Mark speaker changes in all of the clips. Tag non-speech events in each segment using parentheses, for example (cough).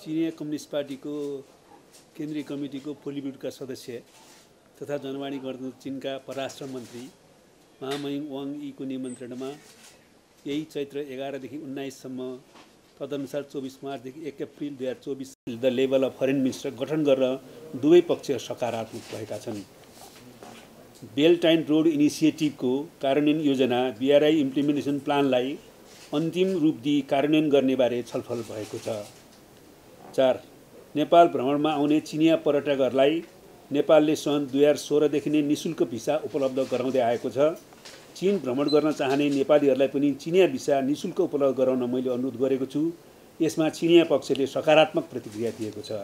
Speaker 1: चिनिया कम्युनिस्ट पार्टीको केन्द्रीय कमिटीको पोलिब्युटका सदस्य तथा जनवाणी गणतन्त्र चिनका परराष्ट्र मन्त्री महामहिम वाङ यीको निमन्त्रणामा यही चैत्र एघारदेखि उन्नाइससम्म तदनुसार चौबिस मार्चदेखि एक अप्रिल दुई हजार चौबिस the level of foreign minister गठन गरेर दुवै पक्ष सकारात्मक भएका छन्। बेल्टाइन रोड इनिसिएटिभको कार्यान्वयन योजना बिआरआई इम्प्लिमेन्टेसन प्लानलाई अन्तिम रूप दिई कार्यान्वयन गर्नेबारे छलफल भएको छ। चार। नेपाल भ्रमणमा आउने चिनिया पर्यटकहरूलाई नेपालले सन् दुई हजार सोह्रदेखि नै निशुल्क भिसा उपलब्ध गराउँदै आएको छ। चिन भ्रमण गर्न चाहने नेपालीहरूलाई पनि चिनिया भिसा निशुल्क उपलब्ध गराउन मैले अनुरोध गरेको छु। यसमा चिनिया पक्षले सकारात्मक प्रतिक्रिया दिएको छ।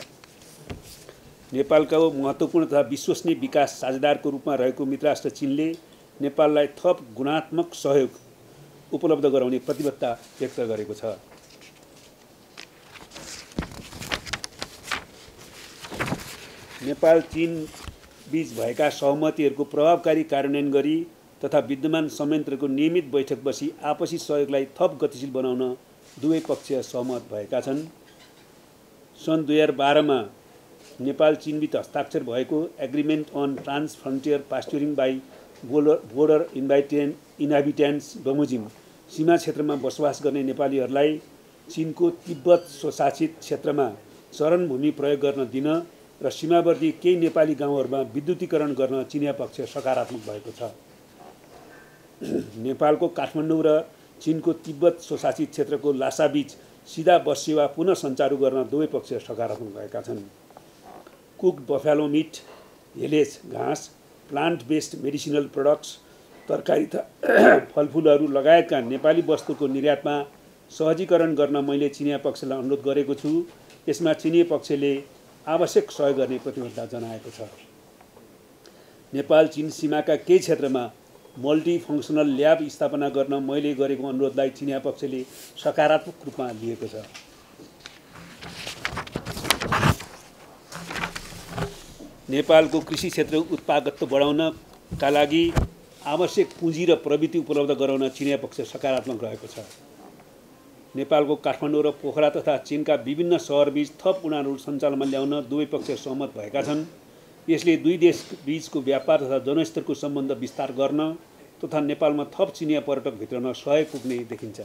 Speaker 1: नेपालको महत्त्वपूर्ण तथा विश्वसनीय विकास साझेदारको रूपमा रहेको मित्रराष्ट्र चिनले नेपाललाई थप गुणात्मक सहयोग उपलब्ध गराउने प्रतिबद्धता व्यक्त गरेको छ। नेपाल चिन बिच भएका सहमतिहरूको प्रभावकारी कार्यान्वयन गरी तथा विद्यमान संयन्त्रको नियमित बैठक बसी आपसी सहयोगलाई थप गतिशील बनाउन दुवै पक्ष सहमत भएका छन्। सन् दुई हजार बाह्रमा नेपाल चिनबिच हस्ताक्षर भएको agreement on trans frontier pasturing by border border इन्भाइटेन inhabitants बमोजिम सीमा क्षेत्रमा बसोबास गर्ने नेपालीहरूलाई चिनको तिब्बत स्वशासित क्षेत्रमा चरणभूमि प्रयोग गर्न दिन र सीमावर्ती केही नेपाली गाउँहरूमा विद्युतीकरण गर्न चिनिया पक्ष सकारात्मक भएको छ। नेपालको काठमाडौँ र चिनको तिब्बत स्वशासित क्षेत्रको लासाबीच सिधा बस सेवा पुनः सञ्चालु गर्न दुवै पक्ष सकारात्मक भएका छन्। कुक बफ्यालो मिट हेलेज घाँस प्लान्ट बेस्ड मेडिसिनल प्रडक्ट्स तरकारी (clears throat) फलफुलहरू लगायतका नेपाली वस्तुको निर्यातमा सहजीकरण गर्न मैले चिनिया पक्षलाई अनुरोध गरेको छु। यसमा चिनिया पक्षले आवश्यक सहयोग गर्ने प्रतिबद्धता जनाएको छ। नेपाल चिन सीमाका केही क्षेत्रमा मल्टिफङ्सनल ल्याब स्थापना गर्न मैले गरेको अनुरोधलाई चिनिया पक्षले सकारात्मक रूपमा लिएको छ। नेपालको कृषि क्षेत्र उत्पादकत्व बढाउनका लागि आवश्यक पुँजी र प्रविधि उपलब्ध गराउन चिनिया पक्ष सकारात्मक रहेको छ। नेपालको काठमाडौँ र पोखरा तथा चिनका विभिन्न सहरबीच थप उडानहरू सञ्चालनमा ल्याउन दुवै पक्ष सहमत भएका छन्। यसले दुई देश बिचको व्यापार तथा जनस्तरको सम्बन्ध विस्तार गर्न तथा नेपालमा थप चिनिया पर्यटक भित्रन सहयोग पुग्ने देखिन्छ।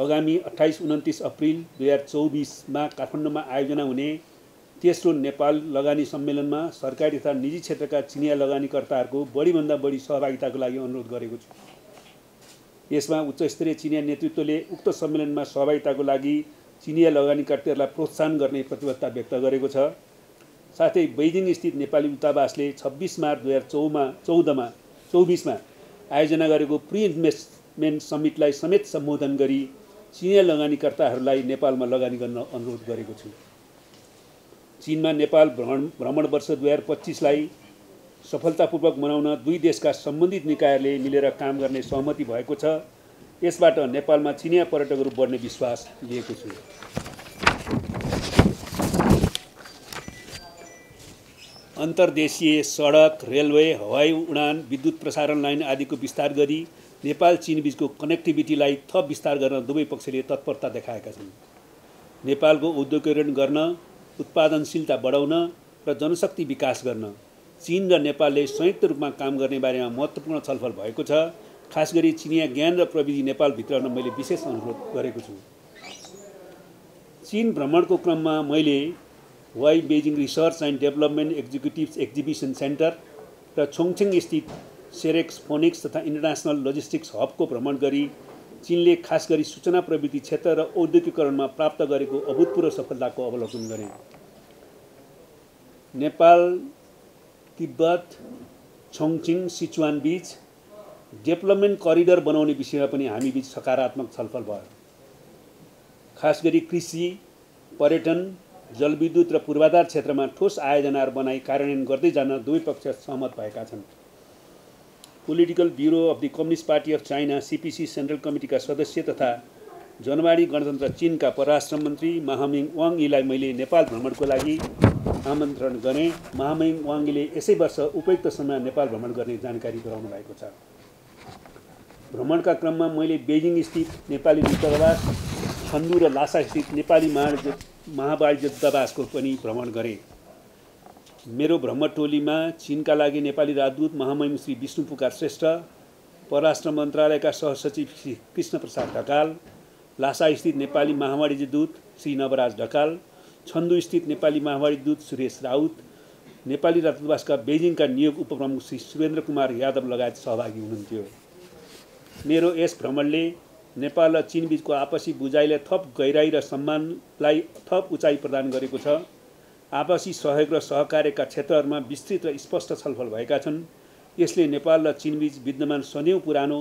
Speaker 1: आगामी अठाइस उन्तिस अप्रिल दुई हजार चौबिसमा काठमाडौँमा आयोजना हुने तेस्रो नेपाल लगानी सम्मेलनमा सरकारी तथा निजी क्षेत्रका चिनिया लगानीकर्ताहरूको बढीभन्दा बढी सहभागिताको लागि अनुरोध गरेको छु। यसमा उच्चस्तरीय चिनिया नेतृत्वले उक्त सम्मेलनमा सहभागिताको लागि चिनिया लगानीकर्ताहरूलाई प्रोत्साहन गर्ने प्रतिबद्धता व्यक्त गरेको छ। साथै बेजिङ स्थित नेपाली दूतावासले छब्बिस मार्च दुई हजार चौमा चौधमा चौबिसमा आयोजना गरेको प्रि इन्भेस्टमेन्ट समिटलाई समेत सम्बोधन गरी चिनिया लगानीकर्ताहरूलाई नेपालमा लगानी गर्न अनुरोध गरेको छु। चिनमा नेपाल भ्रमण भ्रमण वर्ष दुई हजार पच्चिसलाई सफलतापूर्वक मनाउन दुई देशका सम्बन्धित निकायहरूले मिलेर काम गर्ने सहमति भएको छ। यसबाट नेपालमा चिनिया पर्यटकहरू बढ्ने विश्वास लिएको छु। अन्तर्देशीय सडक रेलवे हवाई उडान विद्युत प्रसारण लाइन आदिको विस्तार गरी नेपाल चिन बिचको कनेक्टिभिटीलाई थप विस्तार गर्न दुवै पक्षले तत्परता देखाएका छन्। नेपालको औद्योगिकरण गर्न उत्पादनशीलता बढाउन र जनशक्ति विकास गर्न चिन र नेपालले संयुक्त रूपमा काम गर्ने बारेमा महत्त्वपूर्ण छलफल भएको छ। खास गरी चिनिया ज्ञान र प्रविधि नेपालभित्र मैले विशेष अनुरोध गरेको छु। चिन भ्रमणको क्रममा मैले why Beijing research and development executive exhibition centre र छोङछिङ स्थित सेरेक्स फोनिक्स तथा इन्टरनेसनल लजिस्टिक्स हबको भ्रमण गरी चिनले खास गरी सूचना प्रविधि क्षेत्र र औद्योगिकरणमा प्राप्त गरेको अभूतपूर्व सफलताको अवलोकन गरे। नेपाल तिब्बत छोङछिङ सिचुवान बिच डेभलपमेन्ट करिडर बनाउने विषयमा पनि हामी बिच सकारात्मक छलफल भयो। खास गरी कृषि पर्यटन जलविद्युत र पूर्वाधार क्षेत्रमा ठोस आयोजनाहरू बनाई कार्यान्वयन गर्दै जान दुवै पक्ष सहमत भएका छन्। Political bureau of the communist party of China CPC central कमिटीका सदस्य तथा जनवाणी गणतन्त्र चिनका परराष्ट्र मन्त्री महामिङ वाङ यीलाई मैले नेपाल भ्रमणको लागि आमन्त्रण गरेँ महामहिम वाङ्गीले यसै वर्ष उपयुक्त समय नेपाल भ्रमण गर्ने जानकारी गराउनु भएको छ। भ्रमणका क्रममा मैले बेजिङ स्थित नेपाली दूतावास छन्डु र लासास्थित नेपाली महा महावाणिज्य दूतावासको पनि भ्रमण गरेँ। मेरो भ्रमण टोलीमा चिनका लागि नेपाली राजदूत महामहिम श्री विष्णु पुकार श्रेष्ठ परराष्ट्र मन्त्रालयका सहसचिव श्री कृष्ण प्रसाद ढकाल लासास्थित नेपाली महावाणिज्य दूत श्री नवराज ढकाल छन्दुस्थित नेपाली महावाणिज्य दूत सुरेश राउत नेपाली राजदूतावासका बेजिङका नियोग उपप्रमुख श्री सुरेन्द्र कुमार यादव लगायत सहभागी हुनुहुन्थ्यो। मेरो यस भ्रमणले नेपाल र चिनबिचको आपसी बुझाइले थप गहिराई र सम्मानलाई थप उचाइ प्रदान गरेको छ। आपसी सहयोग र सहकार्यका क्षेत्रहरूमा विस्तृत र स्पष्ट छलफल भएका छन्। यसले नेपाल र चिनबिच विद्यमान सदैव पुरानो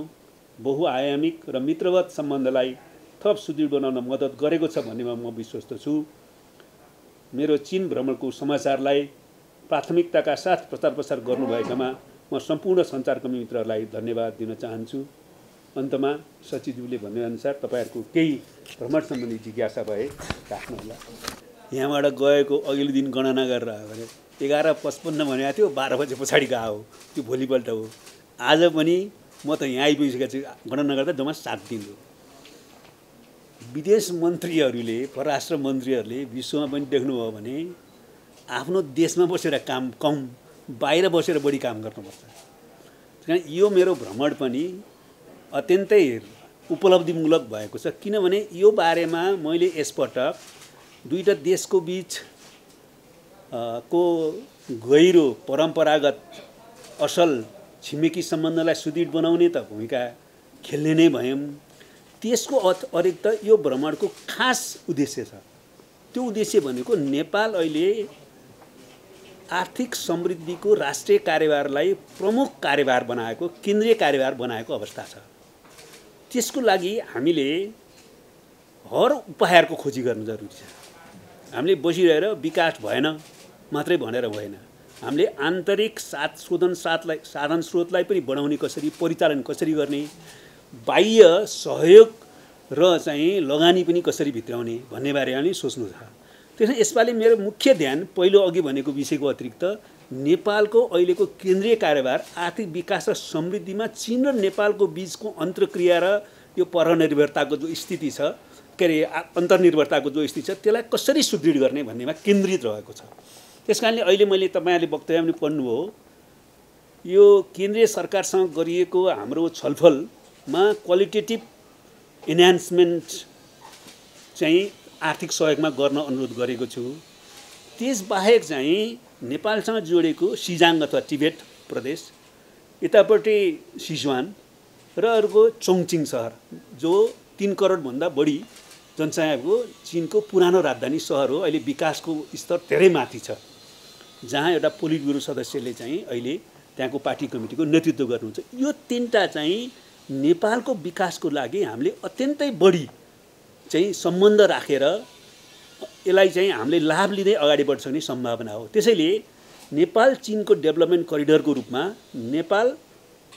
Speaker 1: बहुआयामिक र मित्रवत सम्बन्धलाई थप सुदृढ बनाउन मद्दत गरेको छ भन्नेमा म विश्वस्त छु। मेरो चिन भ्रमणको समाचारलाई प्राथमिकताका साथ प्रचार प्रसार गर्नुभएकामा म सम्पूर्ण सञ्चारकर्मी मित्रहरूलाई धन्यवाद दिन चाहन्छु। अन्तमा सचिवज्यूले भनेअनुसार तपाईँहरूको केही भ्रमण सम्बन्धी जिज्ञासा भए राख्नुहोला। यहाँबाट गएको अघिल्लो दिन गणना गरेर आयो भने एघार पचपन्न भनेको थियो बाह्र बजे पछाडि गएको हो। त्यो भोलिपल्ट हो। आज पनि म त यहाँ आइपुगिसकेको छु। गणना गर्दा जम्मा सात दिन हो। विदेश मन्त्रीहरूले परराष्ट्र मन्त्रीहरूले विश्वमा पनि देख्नुभयो भने आफ्नो देशमा बसेर काम कम बाहिर बसेर बढी काम गर्नुपर्छ। कारण यो मेरो भ्रमण पनि अत्यन्तै उपलब्धिमूलक भएको छ। किनभने यो बारेमा मैले यसपटक दुईवटा देशको बिच को गहिरो परम्परागत असल छिमेकी सम्बन्धलाई सुदृढ बनाउने त भूमिका खेल्ने नै भयौँ। त्यसको अतिरिक्त यो भ्रमणको खास उद्देश्य छ। त्यो उद्देश्य भनेको नेपाल अहिले आर्थिक समृद्धिको राष्ट्रिय कार्यभारलाई प्रमुख कार्यभार बनाएको केन्द्रीय कार्यभार बनाएको अवस्था छ। त्यसको लागि हामीले हर उपायहरूको खोजी गर्नु जरुरी छ। हामीले बसिरहेर विकास भएन मात्रै भनेर भएन। हामीले आन्तरिक साथ शोधन साथलाई साधन स्रोतलाई पनि बढाउने कसरी परिचालन कसरी गर्ने बाह्य सहयोग र चाहिँ लगानी पनि कसरी भित्राउने भन्ने बारेमा पनि सोच्नु छ त्यसमा यसपालि मेरो मुख्य ध्यान पहिलो अघि भनेको विषयको अतिरिक्त नेपालको अहिलेको केन्द्रीय कार्यभार आर्थिक विकास र समृद्धिमा चिन र नेपालको बिचको अन्तर्क्रिया र यो परनिर्भरताको जो स्थिति छ के अरे अन्तर्निर्भरताको जो स्थिति छ त्यसलाई कसरी सुदृढ गर्ने भन्नेमा केन्द्रित रहेको छ। त्यस कारणले अहिले मैले तपाईँहरूले वक्तव्य पनि पढ्नुभयो यो केन्द्रीय सरकारसँग गरिएको हाम्रो छलफलमा क्वालिटेटिभ इन्हान्समेन्ट चाहिँ आर्थिक सहयोगमा गर्न अनुरोध गरेको छु। त्यसबाहेक चाहिँ नेपालसँग जोडेको सिजाङ अथवा टिबेट प्रदेश यतापट्टि सिजुवान र अर्को चोङचिङ सहर जो तिन करोडभन्दा बढी जनसङ्ख्याको चिनको पुरानो राजधानी सहर हो। अहिले विकासको स्तर धेरै माथि छ जहाँ एउटा पोलिट ब्युरो सदस्यले चाहिँ अहिले त्यहाँको पार्टी कमिटीको नेतृत्व गर्नुहुन्छ। यो तिनवटा चाहिँ नेपालको विकासको लागि हामीले अत्यन्तै बढी चाहिँ सम्बन्ध राखेर यसलाई चाहिँ हामीले लाभ लिँदै अगाडि बढ्छ सम्भावना हो। त्यसैले नेपाल चिनको डेभलपमेन्ट करिडरको रूपमा नेपाल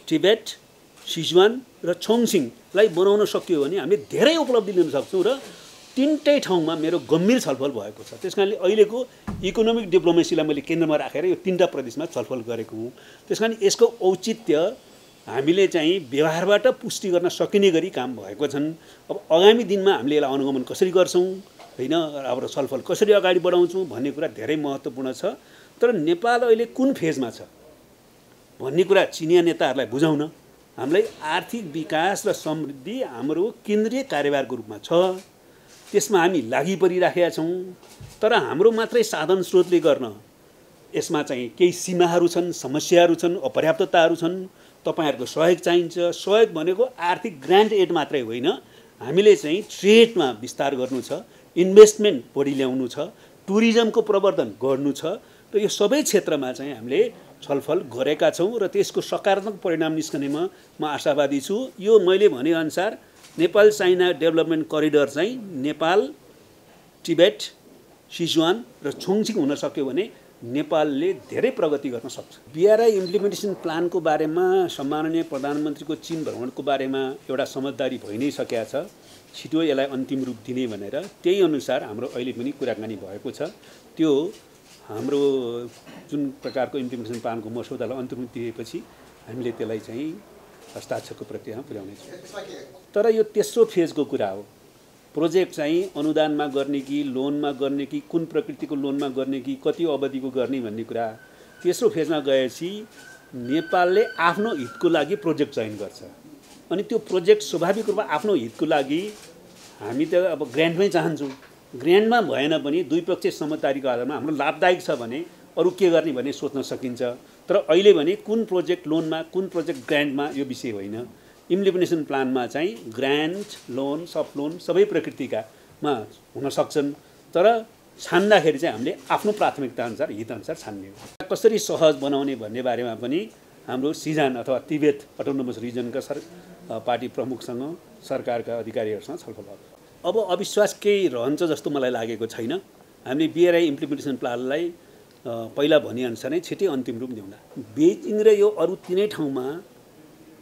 Speaker 1: टिबेट सिजुवान र छोङसिङलाई बनाउन सकियो भने हामीले धेरै उपलब्धि लिन सक्छौँ र तिनटै ठाउँमा मेरो गम्भीर छलफल भएको छ। त्यस कारणले अहिलेको इकोनोमिक डिप्लोमेसीलाई मैले केन्द्रमा राखेर यो तिनवटा प्रदेशमा छलफल गरेको हुँ। त्यस कारण यसको औचित्य हामीले चाहिँ व्यवहारबाट पुष्टि गर्न सकिने गरी काम भएको छन्। अब आगामी दिनमा हामीले यसलाई अनुगमन कसरी गर्छौँ? होइन हाम्रो छलफल कसरी अगाडि बढाउँछौँ भन्ने कुरा धेरै महत्त्वपूर्ण छ। तर नेपाल अहिले कुन फेजमा छ? भन्ने कुरा चिनिया नेताहरूलाई बुझाउन। हामीलाई आर्थिक विकास र समृद्धि हाम्रो केन्द्रीय कार्यभारको रूपमा छ। त्यसमा हामी लागि परिराखेका छौँ। तर हाम्रो मात्रै साधन स्रोतले गर्न यसमा चाहिँ केही सीमाहरू छन् समस्याहरू छन् अपर्याप्तताहरू छन्। तपाईँहरूको सहयोग चाहिन्छ। सहयोग भनेको आर्थिक ग्रान्ड एड मात्रै होइन। हामीले चाहिँ ट्रेडमा विस्तार गर्नु छ इन्भेस्टमेन्ट बढी ल्याउनु छ टुरिज्मको प्रवर्धन गर्नु छ। र यो सबै क्षेत्रमा चाहिँ हामीले छलफल गरेका छौँ र त्यसको सकारात्मक परिणाम निस्कनेमा म आशावादी छु। यो मैले भनेअनुसार नेपाल चाइना डेभलपमेन्ट करिडर चाहिँ नेपाल टिबेट सिजुवान र छोङछिङ हुन सक्यो भने नेपालले धेरै प्रगति गर्न सक्छ। बिआरआई इम्प्लिमेन्टेसन प्लानको बारेमा सम्माननीय प्रधानमन्त्रीको चिन भ्रमणको बारेमा एउटा समझदारी भइ नै सकेका छ। छिटो यसलाई अन्तिम रूप दिने भनेर त्यही अनुसार हाम्रो अहिले पनि कुराकानी भएको छ। त्यो हाम्रो जुन प्रकारको इम्प्लिमेन्टेसन प्लानको मसौदालाई अन्तिम रूप दिएपछि हामीले त्यसलाई चाहिँ हस्ताक्षरको प्रक्रियामा पुर्याउनेछौँ तर यो तेस्रो फेजको कुरा हो। प्रोजेक्ट चाहिँ अनुदानमा गर्ने कि लोनमा गर्ने कि कुन प्रकृतिको लोनमा गर्ने कि कति अवधिको गर्ने भन्ने कुरा तेस्रो फेजमा गएपछि नेपालले आफ्नो हितको लागि प्रोजेक्ट चयन गर्छ। अनि त्यो प्रोजेक्ट स्वाभाविक रूपमा आफ्नो हितको लागि हामी त अब ग्रान्डमै चाहन्छौँ। ग्रान्डमा भएन भने दुई पक्ष समझदारीको आधारमा हाम्रो लाभदायक छ भने अरू के गर्ने भन्ने सोच्न सकिन्छ। तर अहिले भने कुन प्रोजेक्ट लोनमा कुन प्रोजेक्ट ग्रान्डमा यो विषय होइन। इम्प्लिमेन्टेसन प्लानमा चाहिँ ग्रान्ड लोन सफ्ट लोन सबै प्रकृतिकामा हुन सक्छन्। तर छान्दाखेरि चाहिँ हामीले आफ्नो प्राथमिकता अनुसार हितअनुसार छान्ने हो। कसरी सहज बनाउने भन्ने बारेमा पनि हाम्रो सिजान अथवा तिबेत अटोनोमस रिजनका सर पार्टी प्रमुखसँग सरकारका अधिकारीहरूसँग छलफल भयो। अब अविश्वास केही रहन्छ जस्तो मलाई लागेको छैन। हामीले बिआरआई इम्प्लिमेन्टेसन प्लानलाई पहिला भनेअनुसार नै छिट्टै अन्तिम रूप दिउँला। बेजिङ र यो अरू तिनै ठाउँमा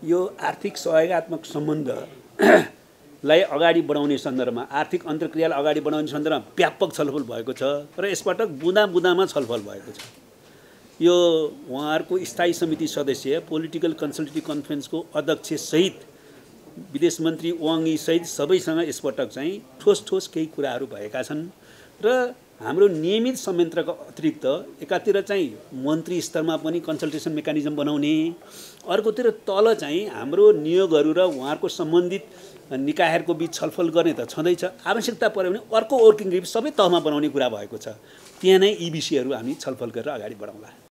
Speaker 1: यो आर्थिक सहयोगात्मक सम्बन्धलाई (clears throat) अगाडि बढाउने सन्दर्भमा आर्थिक अन्तर्क्रियालाई अगाडि बढाउने सन्दर्भमा व्यापक छलफल भएको छ र यसपटक बुँदा बुँदामा छलफल भएको छ। यो उहाँहरूको स्थायी समिति सदस्य पोलिटिकल कन्सल्टेटिभ कन्फरेन्सको अध्यक्षसहित विदेश मन्त्री सहित सबैसँग यसपटक चाहिँ ठोस ठोस केही कुराहरू भएका छन् र हाम्रो नियमित संयन्त्रको अतिरिक्त एकातिर चाहिँ मन्त्री स्तरमा पनि कन्सल्टेसन मेकानिजम बनाउने अर्कोतिर तल चाहिँ हाम्रो नियोगहरू र उहाँहरूको सम्बन्धित निकायहरूको बिच छलफल गर्ने त छँदैछ। आवश्यकता पऱ्यो भने अर्को वर्किङ ग्रुप सबै तहमा बनाउने कुरा भएको छ। त्यहाँ नै यी विषयहरू हामी छलफल गरेर अगाडि बढाउँला।